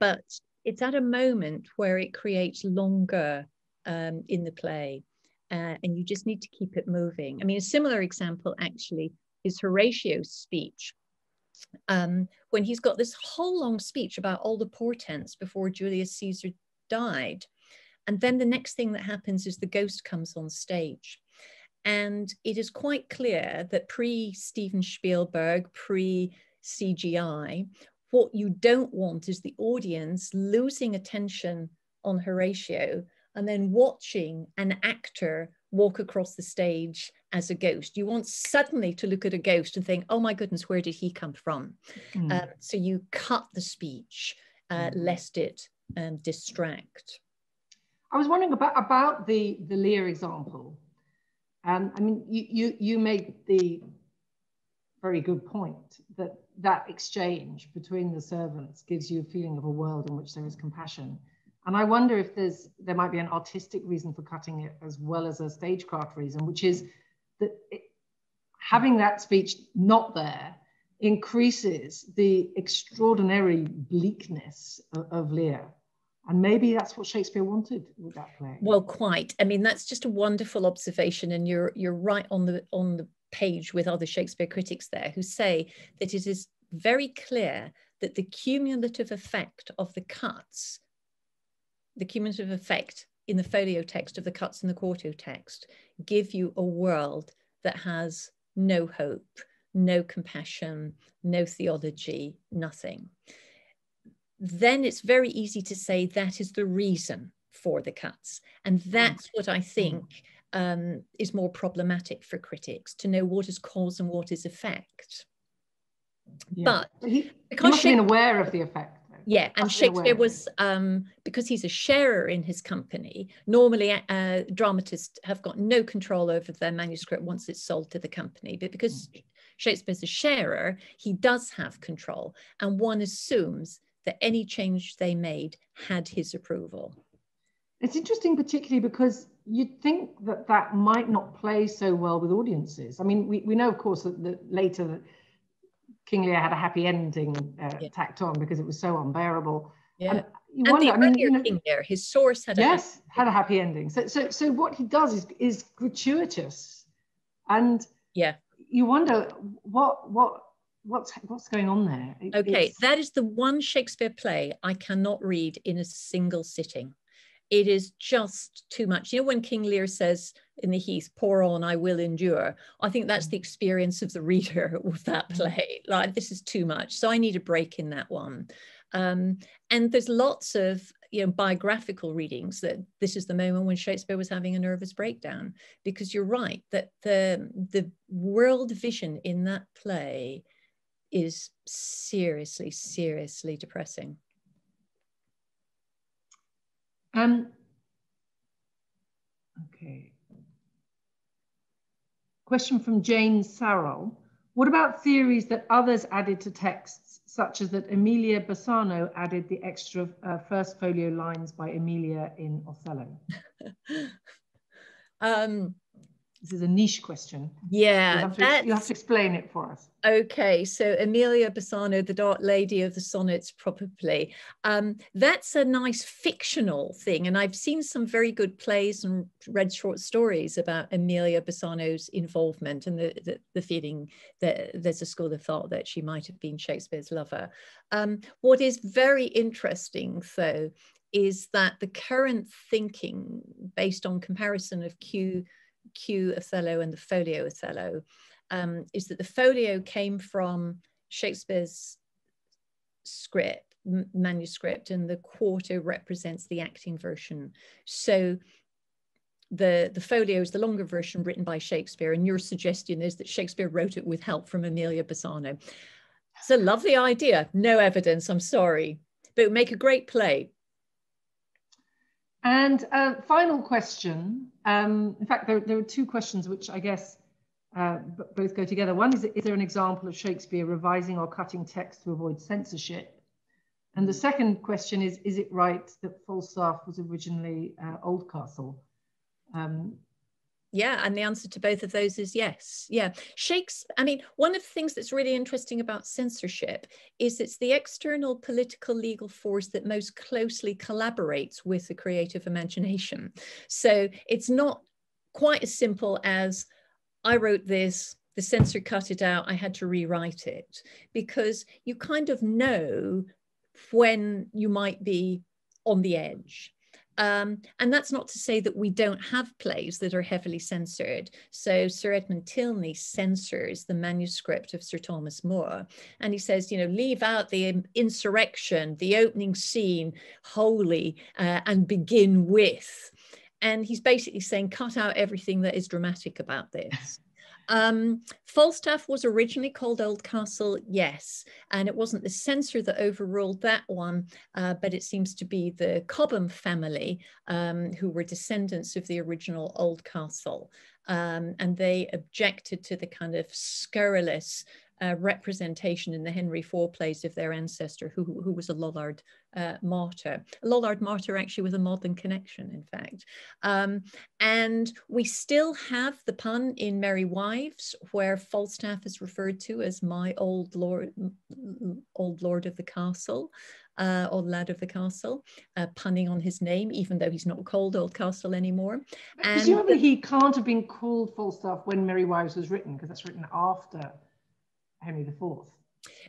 but it's at a moment where it creates longer um, in the play uh, and you just need to keep it moving. I mean, a similar example actually is Horatio's speech. Um, when he's got this whole long speech about all the portents before Julius Caesar died. And then the next thing that happens is the ghost comes on stage. And it is quite clear that pre Steven Spielberg, pre CGI, what you don't want is the audience losing attention on Horatio and then watching an actor walk across the stage as a ghost. You want suddenly to look at a ghost and think, oh my goodness, where did he come from? Mm. Um, so you cut the speech uh, mm. lest it um, distract. I was wondering about, about the, the Lear example. Um, I mean, you, you, you made the very good point that that exchange between the servants gives you a feeling of a world in which there is compassion. And I wonder if there's there might be an artistic reason for cutting it as well as a stagecraft reason, which is that it, having that speech not there increases the extraordinary bleakness of, of Lear. And maybe that's what Shakespeare wanted with that play. Well, quite. I mean, that's just a wonderful observation, and you're you're right on the on the page with other Shakespeare critics there who say that it is very clear that the cumulative effect of the cuts, the cumulative effect in the folio text of the cuts in the quarto text, give you a world that has no hope, no compassion, no theology, nothing. Then it's very easy to say that is the reason for the cuts. And that's what I think um, is more problematic for critics to know what is cause and what is effect. Yeah. But he, because he must have been aware of the effect. Yeah, and Shakespeare was um, because he's a sharer in his company. Normally, uh, dramatists have got no control over their manuscript once it's sold to the company, but because mm. Shakespeare's a sharer, he does have control, and one assumes that any change they made had his approval. It's interesting, particularly because you'd think that that might not play so well with audiences. I mean, we, we know, of course, that, later that later King Lear had a happy ending uh, yeah. tacked on because it was so unbearable. Yeah. And, you and wonder, the I mean, you know, King Lear, his source had yes, a had a happy ending. So, so, so what he does is is gratuitous, and yeah, you wonder what what what's what's going on there. It, okay, that is the one Shakespeare play I cannot read in a single sitting it is just too much. You know, when King Lear says in the Heath, pour on, I will endure, I think that's the mm. experience of the reader with that mm. play. Like, this is too much. So I need a break in that one. Um, and there's lots of you know biographical readings that this is the moment when Shakespeare was having a nervous breakdown because you're right that the the world vision in that play is seriously seriously depressing um, okay. Question from Jane Sarrell. What about theories that others added to texts, such as that Emilia Bassano added the extra uh, first folio lines by Emilia in Othello? um, this is a niche question. Yeah, you have, to, you have to explain it for us. Okay, so Emilia Bassano, the Dark Lady of the Sonnets, probably. Um, that's a nice fictional thing, and I've seen some very good plays and read short stories about Emilia Bassano's involvement and the, the, the feeling that there's a school of thought that she might have been Shakespeare's lover. Um, what is very interesting, though, is that the current thinking based on comparison of Q Q Othello and the Folio Othello um, is that the folio came from Shakespeare's script, manuscript, and the quarto represents the acting version. So the, the folio is the longer version written by Shakespeare, and your suggestion is that Shakespeare wrote it with help from Emilia Bassano. It's a lovely idea. No evidence, I'm sorry, but it would make a great play. And uh, final question. Um, in fact, there, there are two questions which I guess uh, both go together. One is, is there an example of Shakespeare revising or cutting text to avoid censorship? And the second question is, is it right that Falstaff was originally uh, Oldcastle? Um, yeah, and the answer to both of those is yes. Yeah. Shakespeare, I mean, one of the things that's really interesting about censorship is it's the external political legal force that most closely collaborates with the creative imagination. So it's not quite as simple as I wrote this, the censor cut it out, I had to rewrite it, because you kind of know when you might be on the edge. Um, and that's not to say that we don't have plays that are heavily censored. So Sir Edmund Tilney censors the manuscript of Sir Thomas More. And he says, you know, leave out the insurrection, the opening scene wholly, uh, and begin with. And he's basically saying, cut out everything that is dramatic about this. Um, Falstaff was originally called Oldcastle, yes, and it wasn't the censor that overruled that one, uh, but it seems to be the Cobham family um, who were descendants of the original Oldcastle. Um, and they objected to the kind of scurrilous uh, representation in the Henry IV plays of their ancestor, who, who was a Lollard uh, martyr. A Lollard martyr actually with a modern connection, in fact. Um, and we still have the pun in Merry Wives, where Falstaff is referred to as my old lord, old lord of the castle uh, or lad of the castle, uh, punning on his name, even though he's not called Oldcastle anymore. And Presumably he can't have been called Falstaff when Merry Wives was written, because that's written after Henry IV.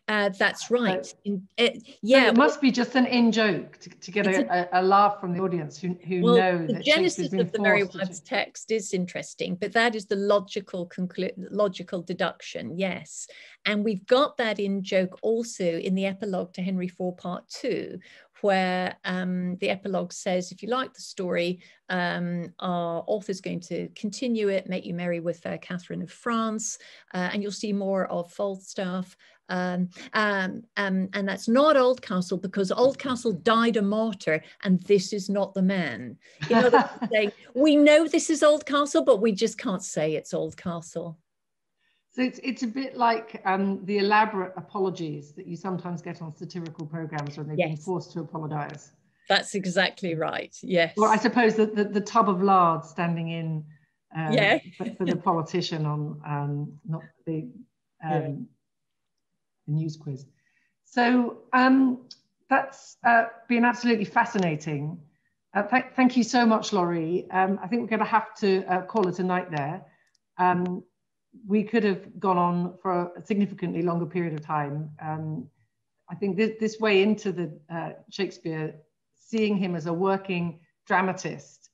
Uh, that's right. So, in, it, yeah, so it must be just an in joke to, to get a, a, a, laugh from the audience who, who well, know the genesis of the Merry Wives text is interesting, but that is the logical conclu- logical deduction. Yes, and we've got that in joke also in the epilogue to Henry IV Part Two, where um, the epilogue says, if you like the story, um, our author's going to continue it, make you merry with Fair Catherine of France, uh, and you'll see more of Falstaff. Um, um, um, and that's not Oldcastle because Oldcastle died a martyr and this is not the man. You know, saying, we know this is Oldcastle, but we just can't say it's Oldcastle. So it's, it's a bit like um, the elaborate apologies that you sometimes get on satirical programs when they've yes. been forced to apologize. That's exactly right. Yes. Well, I suppose that the, the, tub of lard standing in um, yeah. for, for, the politician on um, not the yeah news quiz. So um, that's uh, been absolutely fascinating. Uh, th thank you so much, Laurie. Um, I think we're going to have to uh, call it a night there. Um, we could have gone on for a significantly longer period of time. Um, I think this, this, way into the uh, Shakespeare, seeing him as a working dramatist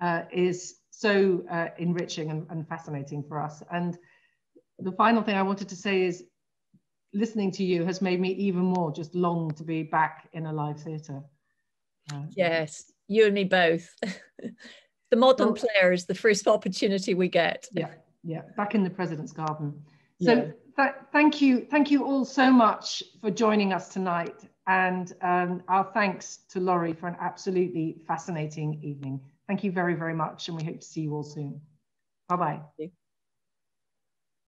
uh, is so uh, enriching and, and fascinating for us. And the final thing I wanted to say is listening to you has made me even more just long to be back in a live theatre. Uh, yes, you and me both. the modern well, player is the first opportunity we get. Yeah, yeah, back in the President's Garden. So yeah. th thank you, thank you all so much for joining us tonight. And um, our thanks to Laurie for an absolutely fascinating evening. Thank you very, very much. And we hope to see you all soon. Bye-bye.